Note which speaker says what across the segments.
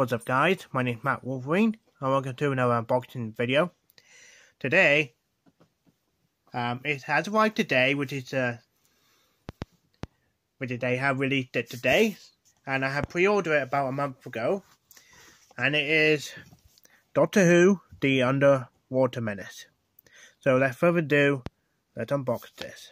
Speaker 1: What's up guys, my name is Matt Wolverine and welcome to another unboxing video. Today, um, it has arrived today, which is, uh, which they have released it today, and I have pre-ordered it about a month ago, and it is Doctor Who, The Underwater Menace. So without further ado, let's unbox this.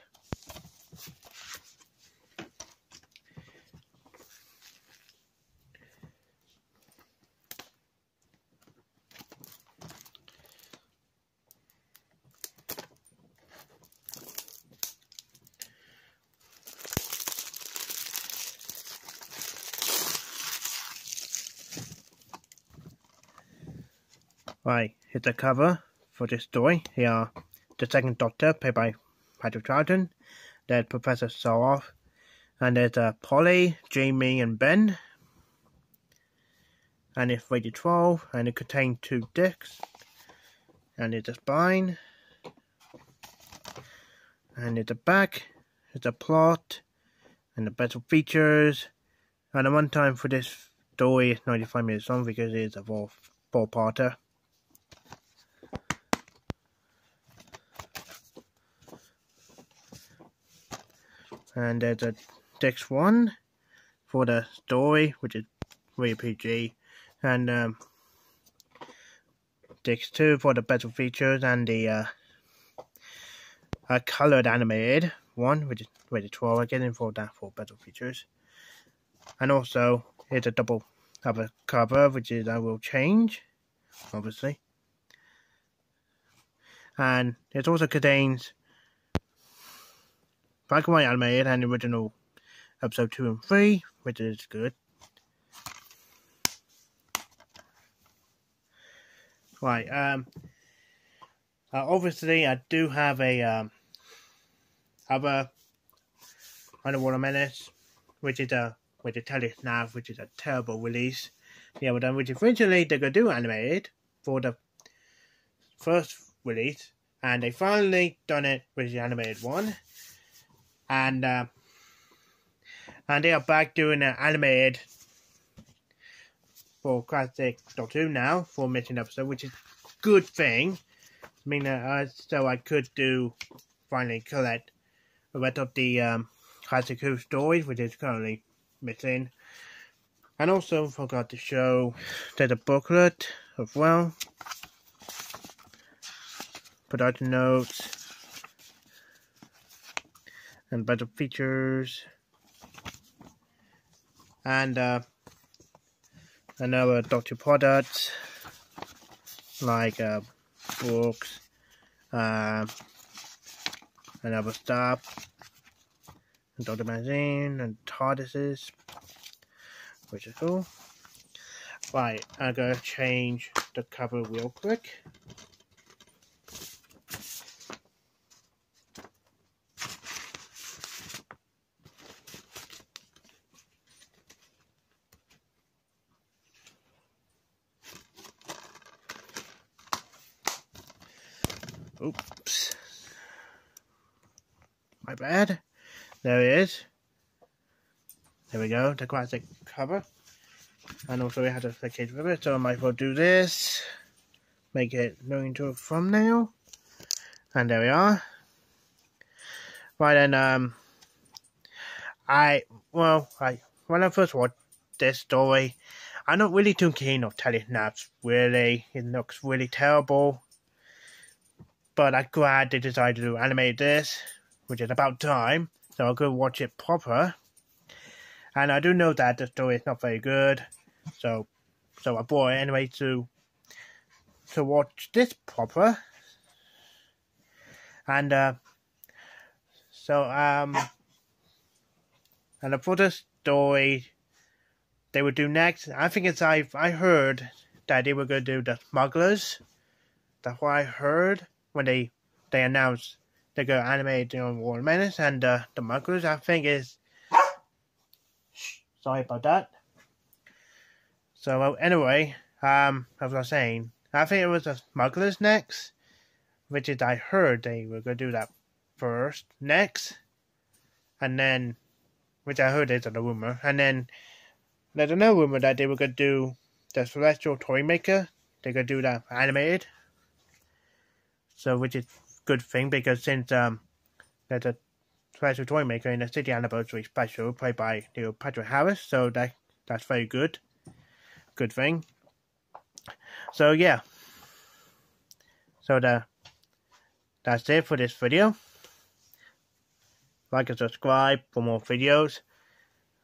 Speaker 1: Right, here's the cover for this story. Here are the second Doctor, played by Patrick Troughton. There's Professor Zaroff. And there's uh, Polly, Jamie, and Ben. And it's rated 12, and it contains two discs. And it's a spine. And it's a back. It's a plot. And the special features. And the runtime for this story is 95 minutes long because it is a four-parter. And there's a text one for the story, which is rated PG, and um, text two for the special features, and the uh, colored animated one, which is rated 12 again, for that for special features, and also here's a double cover cover, which is I will change, obviously, and it also contains white animated and original episode 2 and 3, which is good. Right, um, uh, obviously I do have a, um, other Underwater Menace, which is a, with the Telesnaps, which is a terrible release. Yeah, but which originally they could do animated for the first release, and they finally done it with the animated one and uh, and they are back doing an animated for classic Doctor now for missing episode, which is good thing. I mean, uh, so I could do finally collect the rest of the um, classic Who stories, which is currently missing. And also forgot to show there's a booklet as well. Production notes and better features. And uh, another Doctor products like uh, books uh, and stuff. And Doctor magazine and TARDISes which is cool. Right I'm gonna change the cover real quick Oops. My bad. There it is. There we go, the classic cover. And also we had a with it, so I might as well do this. Make it into a thumbnail. And there we are. Right then, um, I, well, I, when I first watched this story, I'm not really too keen on telling Telesnaps, really. It looks really terrible but I'm glad they decided to animate this, which is about time, so I'll go watch it proper. And I do know that the story is not very good, so so I bought it anyway to to watch this proper. And uh, so um and for the story they would do next, I think it's I I heard that they were gonna do the smugglers. That's what I heard when they they announced they're going to animate you know, War Menace and uh, the Smugglers. I think is sorry about that. So uh, anyway, um, as I was saying, I think it was the Smugglers next, which is I heard they were to do that first next, and then, which I heard is a rumor, and then there's another rumor that they were going to do the Celestial Toy Maker. They're gonna do that animated. So which is good thing because since um there's a special Toy Maker in the City Anniversary special played by Neil Patrick Harris, so that that's very good. Good thing. So yeah. So the that's it for this video. Like and subscribe for more videos.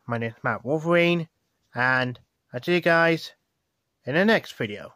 Speaker 1: My name is Matt Wolverine, and I'll see you guys in the next video.